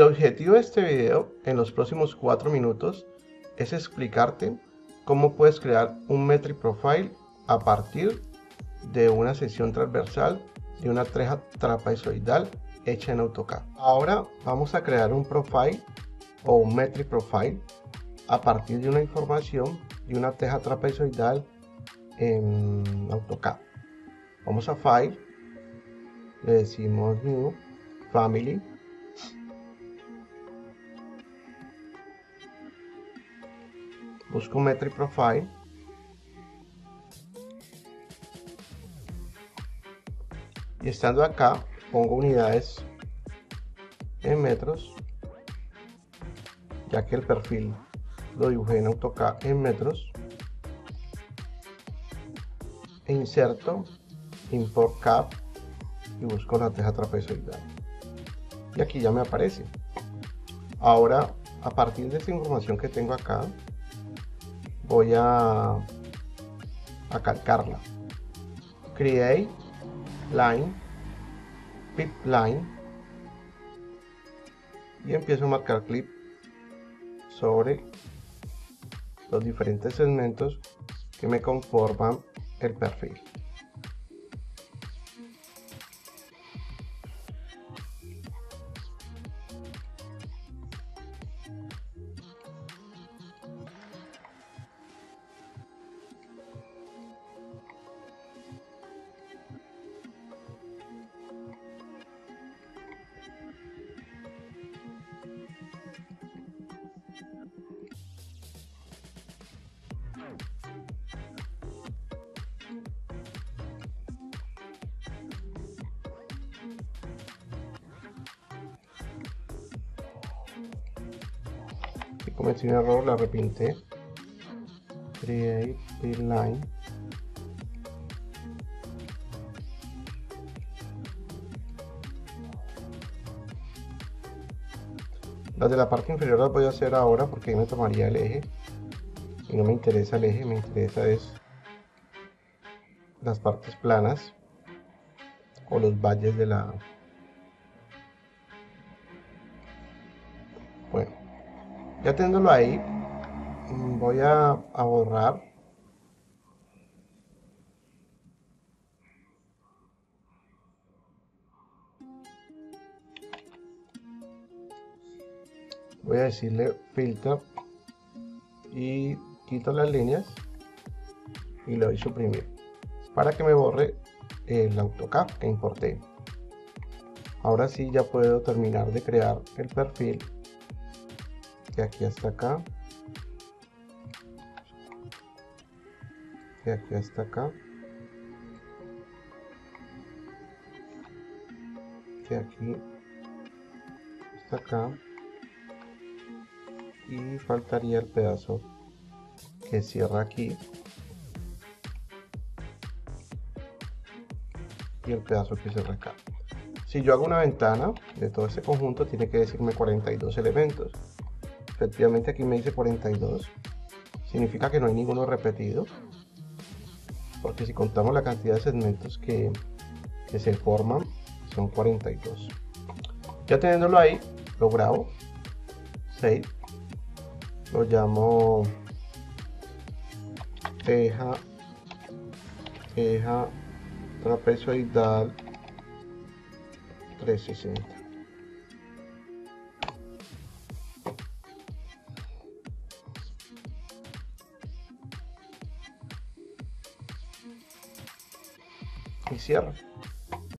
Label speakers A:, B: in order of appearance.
A: El objetivo de este video en los próximos 4 minutos es explicarte cómo puedes crear un metric profile a partir de una sección transversal de una treja trapezoidal hecha en AutoCAD. Ahora vamos a crear un profile o un metric profile a partir de una información de una teja trapezoidal en AutoCAD. Vamos a File, le decimos New, Family, busco Metric Profile, y estando acá pongo unidades en metros ya que el perfil lo dibujé en AutoCAD en metros. E inserto import cap y busco la teja trapezoidal. Y aquí ya me aparece. Ahora a partir de esta información que tengo acá voy a, a calcarla create line pip line y empiezo a marcar clip sobre los diferentes segmentos que me conforman el perfil. Cometí un error, la repinté. Create line. Las de la parte inferior las voy a hacer ahora porque ahí me tomaría el eje. Y no me interesa el eje, me interesa es las partes planas o los valles de la ya teniéndolo ahí voy a, a borrar. Voy a decirle filter y quito las líneas y le doy suprimir para que me borre el AutoCAD que importé. Ahora sí ya puedo terminar de crear el perfil de aquí hasta acá. De aquí hasta acá. De aquí hasta acá. Y faltaría el pedazo que cierra aquí. Y el pedazo que cierra acá. Si yo hago una ventana de todo este conjunto tiene que decirme 42 elementos efectivamente aquí me dice 42 significa que no hay ninguno repetido porque si contamos la cantidad de segmentos que, que se forman son 42 ya teniéndolo ahí lo grabo save lo llamo teja teja trapezoidal 360 y cierro